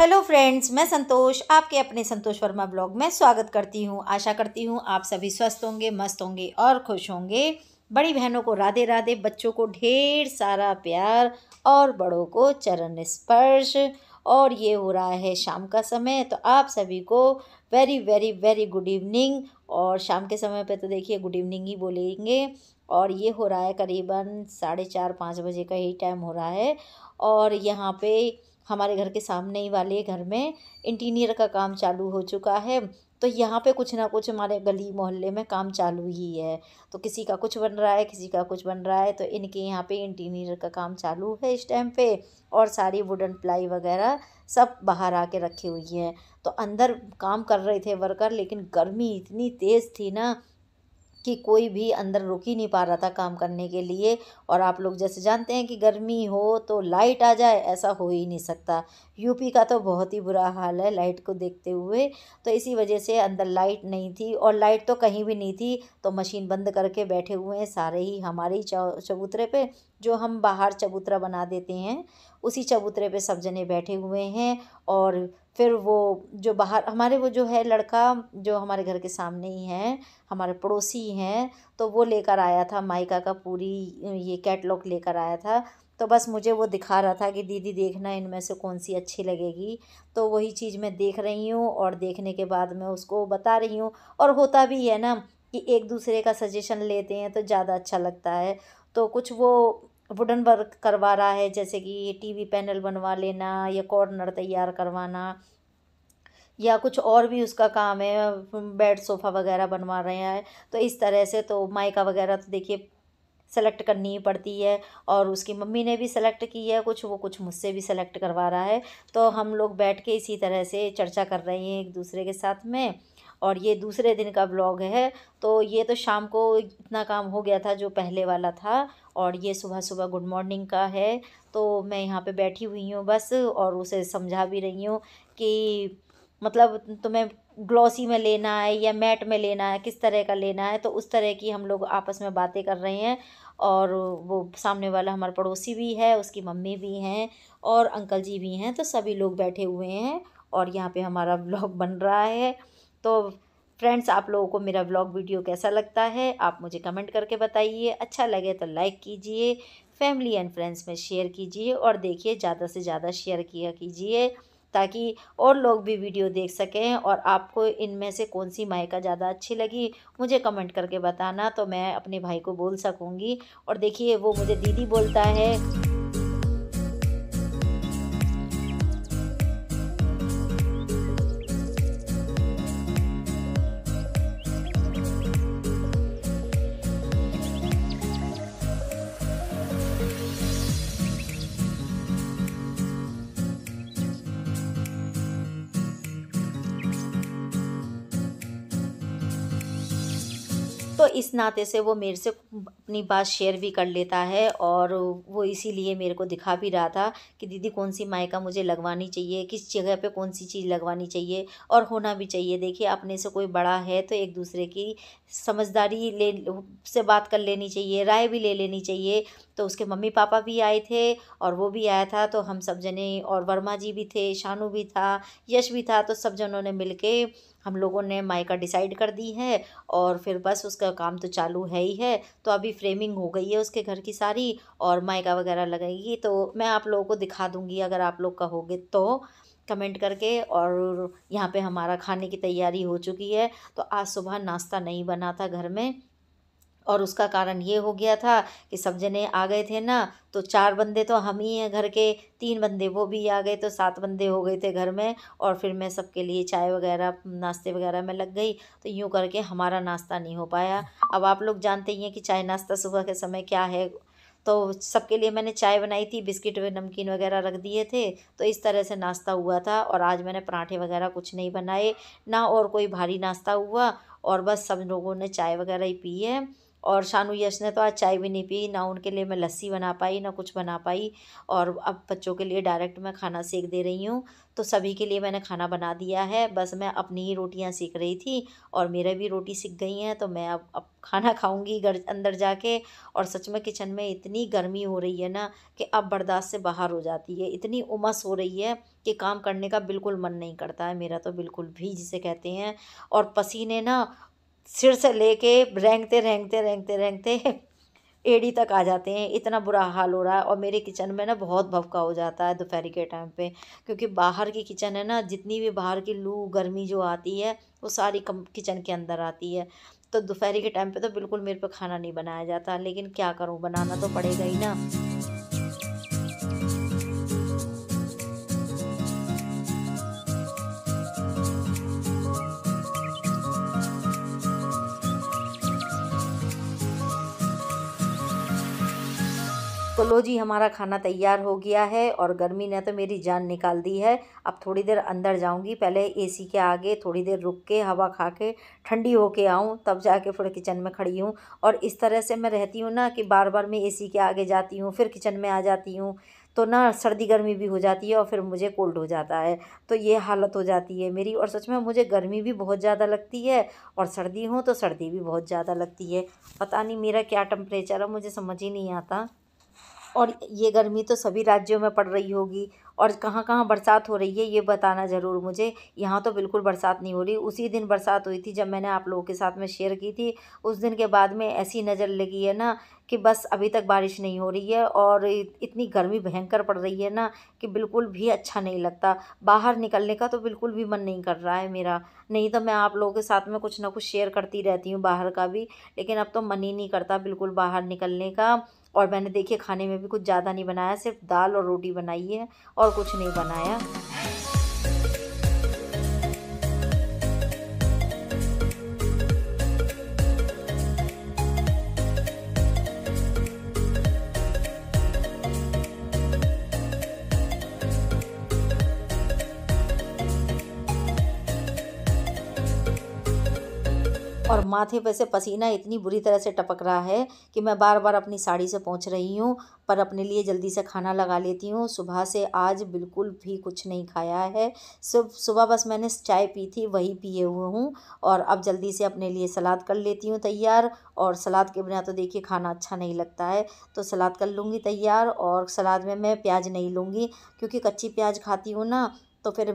Hello friends, मैं संतोष, आपके अपने संतोष वर्मा ब्लॉग में स्वागत करती हूँ। आशा करती हूँ आप सभी स्वस्थ होंगे, मस्त होंगे और खुश होंगे। बड़ी बहनों को राधे राधे, बच्चों को ढेर सारा प्यार और बड़ों को चरण स्पर्श। और ये हो रहा है शाम का समय तो आप सभी को very very very good evening और शाम के समय पे तो देखिए गुड इवनिंग ही बोलेंगे। और ये हो रहा है करीबन साढ़े चार, पाँच बजे का ही टाइम हो रहा है। और यहाँ पे हमारे घर के सामने ही वाले घर में इंटीनियर का काम चालू हो चुका है। तो यहाँ पे कुछ ना कुछ हमारे गली मोहल्ले में काम चालू ही है। तो किसी का कुछ बन रहा है, किसी का कुछ बन रहा है तो इनके यहाँ पे इंटीनियर का काम चालू है इस टाइम पे और सारी वुडन प्लाई वगैरह सब बाहर आके रखी हुई हैं। तो अंदर काम कर रहे थे वर्कर, लेकिन गर्मी इतनी तेज़ थी ना कि कोई भी अंदर रुक ही नहीं पा रहा था काम करने के लिए और आप लोग जैसे जानते हैं कि गर्मी हो तो लाइट आ जाए, ऐसा हो ही नहीं सकता। यूपी का तो बहुत ही बुरा हाल है लाइट को देखते हुए। तो इसी वजह से अंदर लाइट नहीं थी और लाइट तो कहीं भी नहीं थी तो मशीन बंद करके बैठे हुए हैं सारे ही हमारे ही चबूतरे पे, जो हम बाहर चबूतरा बना देते हैं, उसी चबूतरे पे सब जने बैठे हुए हैं और फिर वो जो बाहर, हमारे वो जो है लड़का जो हमारे घर के सामने ही हैं, हमारे पड़ोसी ही हैं तो वो लेकर आया था माइका का पूरी, ये कैटलॉग लेकर आया था। तो बस मुझे वो दिखा रहा था कि दीदी देखना इनमें से कौन सी अच्छी लगेगी। तो वही चीज़ मैं देख रही हूँ और देखने के बाद मैं उसको बता रही हूँ। और होता भी है ना कि एक दूसरे का सजेशन लेते हैं तो ज़्यादा अच्छा लगता है। तो कुछ वो वुडन वर्क करवा रहा है, जैसे कि ये टीवी पैनल बनवा लेना या कॉर्नर तैयार करवाना या कुछ और भी उसका काम है बेड सोफ़ा वगैरह बनवा रहे हैं। तो इस तरह से तो माइका वगैरह तो देखिए सेलेक्ट करनी ही पड़ती है और उसकी मम्मी ने भी सेलेक्ट की है कुछ, वो कुछ मुझसे भी सेलेक्ट करवा रहा है। तो हम लोग बैठ के इसी तरह से चर्चा कर रहे हैं एक दूसरे के साथ में। और ये दूसरे दिन का ब्लॉग है तो ये तो शाम को इतना काम हो गया था जो पहले वाला था और ये सुबह सुबह गुड मॉर्निंग का है तो मैं यहाँ पे बैठी हुई हूँ बस और उसे समझा भी रही हूँ कि मतलब तुम्हें ग्लॉसी में लेना है या मैट में लेना है, किस तरह का लेना है तो उस तरह की हम लोग आपस में बातें कर रहे हैं और वो सामने वाला हमारा पड़ोसी भी है, उसकी मम्मी भी हैं और अंकल जी भी हैं तो सभी लोग बैठे हुए हैं और यहाँ पे हमारा ब्लॉग बन रहा है। तो फ्रेंड्स, आप लोगों को मेरा ब्लॉग वीडियो कैसा लगता है, आप मुझे कमेंट करके बताइए। अच्छा लगे तो लाइक कीजिए फैमिली एंड फ्रेंड्स में शेयर कीजिए और देखिए, ज़्यादा से ज़्यादा शेयर किया कीजिए, ताकि और लोग भी वीडियो देख सकें और आपको इनमें से कौन सी मायका ज़्यादा अच्छी लगी, मुझे कमेंट करके बताना तो मैं अपने भाई को बोल सकूँगी। और देखिए, वो मुझे दीदी बोलता है तो इस नाते से वो मेरे से अपनी बात शेयर भी कर लेता है और वो इसीलिए मेरे को दिखा भी रहा था कि दीदी कौन सी मायका मुझे लगवानी चाहिए, किस जगह पे कौन सी चीज़ लगवानी चाहिए और होना भी चाहिए। देखिए, अपने से कोई बड़ा है तो एक दूसरे की समझदारी ले, से बात कर लेनी चाहिए, राय भी ले लेनी चाहिए। तो उसके मम्मी पापा भी आए थे और वो भी आया था तो हम सब जने और वर्मा जी भी थे, शानू भी था, यश भी था तो सब जनों ने मिल हम लोगों ने मायका डिसाइड कर दी है और फिर बस उसका काम तो चालू है ही है। तो अभी फ्रेमिंग हो गई है उसके घर की सारी और मायका वगैरह लगेगी। तो मैं आप लोगों को दिखा दूँगी अगर आप लोग कहोगे तो कमेंट करके और यहाँ पे हमारा खाने की तैयारी हो चुकी है। तो आज सुबह नाश्ता नहीं बना था घर में। और उसका कारण ये हो गया था कि सब जने आ गए थे ना तो चार बंदे तो हम ही हैं घर के, तीन बंदे वो भी आ गए तो सात बंदे हो गए थे घर में, और फिर मैं सबके लिए चाय वगैरह, नाश्ते वगैरह में लग गई तो यूँ करके हमारा नाश्ता नहीं हो पाया। अब आप लोग जानते ही हैं कि चाय नाश्ता सुबह के समय क्या है तो सबके लिए मैंने चाय बनाई थी, बिस्किट व नमकीन वगैरह रख दिए थे तो इस तरह से नाश्ता हुआ था, और आज मैंने पराठे वगैरह कुछ नहीं बनाए, ना और कोई भारी नाश्ता हुआ, और बस सब लोगों ने चाय वगैरह ही पी है। और शानू यश ने तो आज चाय भी नहीं पी, ना उनके लिए मैं लस्सी बना पाई, ना कुछ बना पाई और अब बच्चों के लिए डायरेक्ट मैं खाना सेक दे रही हूँ। तो सभी के लिए मैंने खाना बना दिया है, बस मैं अपनी ही रोटियाँ सीख रही थी और मेरे भी रोटी सीख गई हैं तो मैं अब अब खाना खाऊँगी घर, अंदर जाके और सच में किचन में इतनी गर्मी हो रही है ना कि अब बर्दाश्त से बाहर हो जाती है। इतनी उमस हो रही है कि काम करने का बिल्कुल मन नहीं करता है, मेरा तो बिल्कुल भी जिसे कहते हैं और पसीने ना सिर से लेके रेंगते रेंगते रेंगते रेंगते एड़ी तक आ जाते हैं। इतना बुरा हाल हो रहा है और मेरे किचन में ना बहुत भवका हो जाता है दोपहर के टाइम पे, क्योंकि बाहर की किचन है ना, जितनी भी बाहर की लू, गर्मी जो आती है, वो सारी कम, किचन के अंदर आती है। तो दोपहर के टाइम पे तो बिल्कुल मेरे पे खाना नहीं बनाया जाता, लेकिन क्या करूँ, बनाना तो पड़ेगा ही ना। तो लो जी, हमारा खाना तैयार हो गया है और गर्मी ने तो मेरी जान निकाल दी है। अब थोड़ी देर अंदर जाऊँगी, पहले एसी के आगे थोड़ी देर रुक के हवा खा के ठंडी होके आऊँ, तब जाके फिर किचन में खड़ी हूँ। और इस तरह से मैं रहती हूँ ना कि बार बार मैं एसी के आगे जाती हूँ, फिर किचन में आ जाती हूँ तो ना सर्दी गर्मी भी हो जाती है और फिर मुझे कोल्ड हो जाता है तो ये हालत हो जाती है मेरी। और सच में मुझे गर्मी भी बहुत ज़्यादा लगती है और सर्दी हो तो सर्दी भी बहुत ज़्यादा लगती है। पता नहीं मेरा क्या टेम्परेचर है, मुझे समझ ही नहीं आता। और ये गर्मी तो सभी राज्यों में पड़ रही होगी और कहाँ कहाँ बरसात हो रही है, ये बताना ज़रूर मुझे। यहाँ तो बिल्कुल बरसात नहीं हो रही। उसी दिन बरसात हुई थी जब मैंने आप लोगों के साथ में शेयर की थी। उस दिन के बाद में ऐसी नज़र लगी है ना कि बस अभी तक बारिश नहीं हो रही है और इतनी गर्मी भयंकर पड़ रही है ना कि बिल्कुल भी अच्छा नहीं लगता। बाहर निकलने का तो बिल्कुल भी मन नहीं कर रहा है मेरा। नहीं तो मैं आप लोगों के साथ में कुछ ना कुछ शेयर करती रहती हूँ बाहर का भी, लेकिन अब तो मन ही नहीं करता बिल्कुल बाहर निकलने का। और मैंने देखिए खाने में भी कुछ ज़्यादा नहीं बनाया, सिर्फ़ दाल और रोटी बनाई है और कुछ नहीं बनाया। माथे पे से पसीना इतनी बुरी तरह से टपक रहा है कि मैं बार बार अपनी साड़ी से पहुँच रही हूँ, पर अपने लिए जल्दी से खाना लगा लेती हूँ। सुबह से आज बिल्कुल भी कुछ नहीं खाया है। सुबह सुबह बस मैंने चाय पी थी, वही पिए हुए हूँ, और अब जल्दी से अपने लिए सलाद कर लेती हूँ तैयार, और सलाद के बिना तो देखिए खाना अच्छा नहीं लगता है। तो सलाद कर लूँगी तैयार, और सलाद में मैं प्याज नहीं लूँगी, क्योंकि कच्ची प्याज खाती हूँ ना तो फिर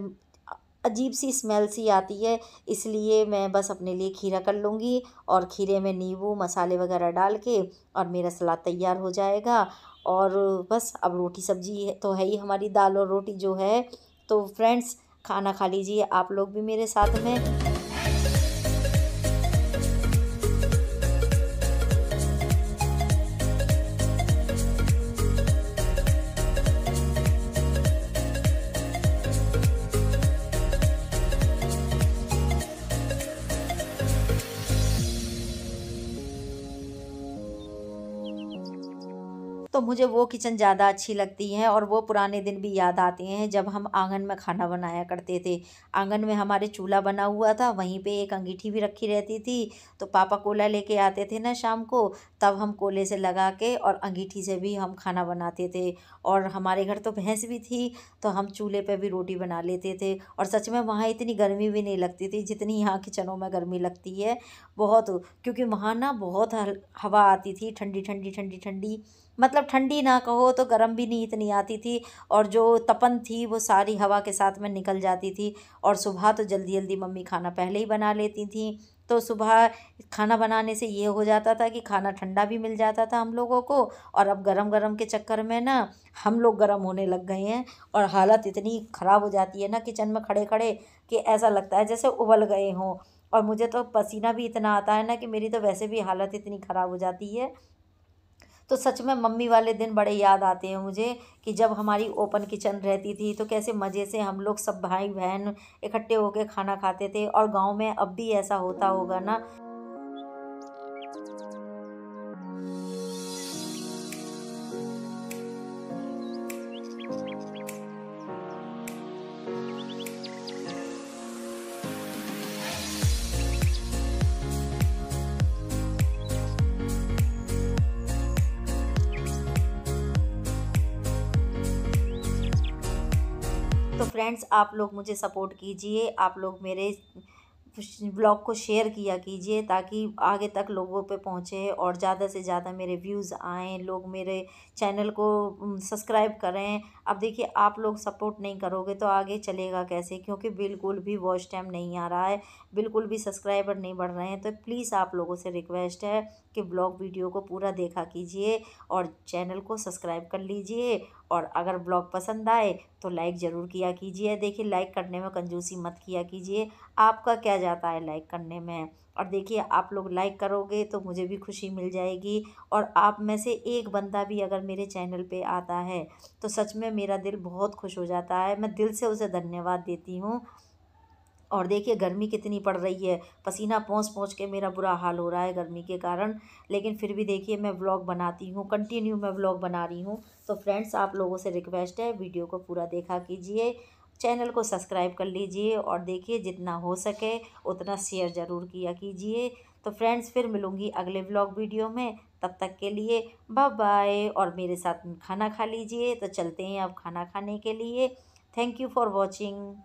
अजीब सी स्मेल सी आती है, इसलिए मैं बस अपने लिए खीरा कर लूँगी और खीरे में नींबू, मसाले वगैरह डाल के और मेरा सलाद तैयार हो जाएगा। और बस अब रोटी सब्ज़ी तो है ही हमारी दाल और रोटी जो है तो फ्रेंड्स, खाना खा लीजिए आप लोग भी मेरे साथ में। मुझे वो किचन ज़्यादा अच्छी लगती है और वो पुराने दिन भी याद आते हैं जब हम आँगन में खाना बनाया करते थे। आँगन में हमारे चूल्हा बना हुआ था, वहीं पे एक अंगीठी भी रखी रहती थी। तो पापा कोला लेके आते थे ना शाम को, तब हम कोले से लगा के और अंगीठी से भी हम खाना बनाते थे। और हमारे घर तो भैंस भी थी तो हम चूल्हे पर भी रोटी बना लेते थे। और सच में वहाँ इतनी गर्मी भी नहीं लगती थी जितनी यहाँ किचनों में गर्मी लगती है। बहुत, क्योंकि वहाँ ना बहुत हवा आती थी ठंडी ठंडी ठंडी ठंडी। मतलब ठंडी ना कहो तो गर्म भी नहीं इतनी आती थी और जो तपन थी वो सारी हवा के साथ में निकल जाती थी और सुबह तो जल्दी जल्दी मम्मी खाना पहले ही बना लेती थी। तो सुबह खाना बनाने से ये हो जाता था कि खाना ठंडा भी मिल जाता था हम लोगों को और अब गरम गरम के चक्कर में ना हम लोग गरम होने लग गए हैं और हालत इतनी ख़राब हो जाती है ना किचन में खड़े खड़े कि ऐसा लगता है जैसे उबल गए हों। और मुझे तो पसीना भी इतना आता है ना कि मेरी तो वैसे भी हालत इतनी ख़राब हो जाती है तो सच में मम्मी वाले दिन बड़े याद आते हैं मुझे कि जब हमारी ओपन किचन रहती थी तो कैसे मज़े से हम लोग सब भाई बहन इकट्ठे होकर खाना खाते थे और गाँव में अब भी ऐसा होता होगा ना। तो फ्रेंड्स, आप लोग मुझे सपोर्ट कीजिए, आप लोग मेरे ब्लॉग को शेयर किया कीजिए ताकि आगे तक लोगों पे पहुँचे और ज़्यादा से ज़्यादा मेरे व्यूज़ आएँ, लोग मेरे चैनल को सब्सक्राइब करें। अब देखिए, आप लोग सपोर्ट नहीं करोगे तो आगे चलेगा कैसे? क्योंकि बिल्कुल भी वॉच टाइम नहीं आ रहा है, बिल्कुल भी सब्सक्राइबर नहीं बढ़ रहे हैं तो प्लीज़ आप लोगों से रिक्वेस्ट है कि ब्लॉग वीडियो को पूरा देखा कीजिए और चैनल को सब्सक्राइब कर लीजिए और अगर ब्लॉग पसंद आए तो लाइक ज़रूर किया कीजिए। देखिए, लाइक करने में कंजूसी मत किया कीजिए। आपका क्या जाता है लाइक करने में? और देखिए, आप लोग लाइक करोगे तो मुझे भी खुशी मिल जाएगी और आप में से एक बंदा भी अगर मेरे चैनल पे आता है तो सच में मेरा दिल बहुत खुश हो जाता है। मैं दिल से उसे धन्यवाद देती हूँ। और देखिए गर्मी कितनी पड़ रही है। पसीना पहुँच पहुँच के मेरा बुरा हाल हो रहा है गर्मी के कारण। लेकिन फिर भी देखिए मैं व्लॉग बनाती हूँ कंटिन्यू मैं व्लॉग बना रही हूँ। तो फ्रेंड्स आप लोगों से रिक्वेस्ट है वीडियो को पूरा देखा कीजिए। चैनल को सब्सक्राइब कर लीजिए और देखिए जितना हो सके उतना शेयर ज़रूर किया कीजिए। तो फ्रेंड्स फिर मिलूँगी अगले व्लॉग वीडियो में। तब तक के लिए बाय बाय और मेरे साथ खाना खा लीजिए। तो चलते हैं अब खाना खाने के लिए। Thank you for watching